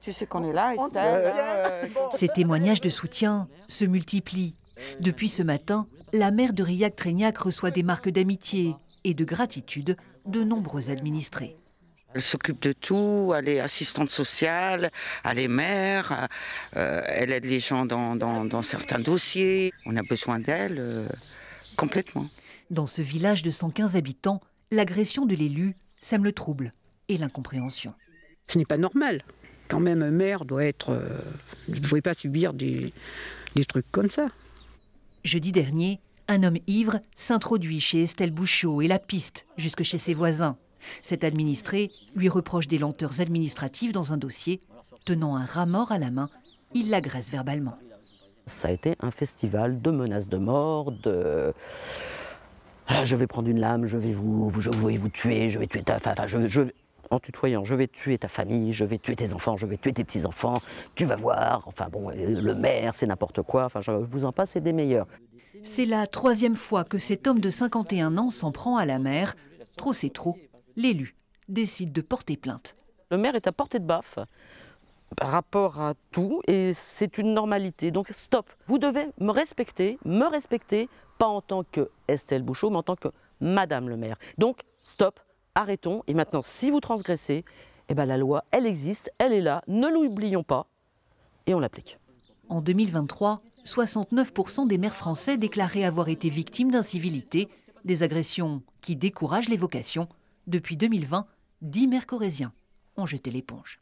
Tu sais qu'on est là, Estelle. Ces témoignages de soutien se multiplient. Depuis ce matin, la maire de Riac-Trégnac reçoit des marques d'amitié et de gratitude de nombreux administrés. Elle s'occupe de tout, elle est assistante sociale, elle est mère, euh, elle aide les gens dans, certains dossiers. On a besoin d'elle euh, complètement. Dans ce village de 115 habitants, l'agression de l'élu sème le trouble et l'incompréhension. Ce n'est pas normal. Quand même, un maire doit être, euh, ne devrait pas subir des, des trucs comme ça. Jeudi dernier, un homme ivre s'introduit chez Estelle Bouchot et la piste jusque chez ses voisins. Cet administré lui reproche des lenteurs administratives dans un dossier. Tenant un rat mort à la main, il l'agresse verbalement. Ça a été un festival de menaces de mort, de ah, je vais prendre une lame, je vais vous, je vais vous tuer, je vais tuer ta, enfin, je, en tutoyant, je vais tuer ta famille, je vais tuer tes enfants, je vais tuer tes petits enfants, tu vas voir. Enfin bon, le maire, c'est n'importe quoi. Enfin, je vous en passe, c'est des meilleurs. C'est la troisième fois que cet homme de 51 ans s'en prend à la mère. Trop c'est trop l'élu décide de porter plainte. Le maire est à portée de baffe par rapport à tout et c'est une normalité. Donc stop, vous devez me respecter, me respecter, pas en tant que Estelle Bouchot, mais en tant que Madame le maire. Donc stop, arrêtons et maintenant si vous transgressez, eh ben, la loi, elle existe, elle est là, ne l'oublions pas et on l'applique. En 2023, 69% des maires français déclaraient avoir été victimes d'incivilité, des agressions qui découragent les vocations depuis 2020, 10 maires corésiens ont jeté l'éponge.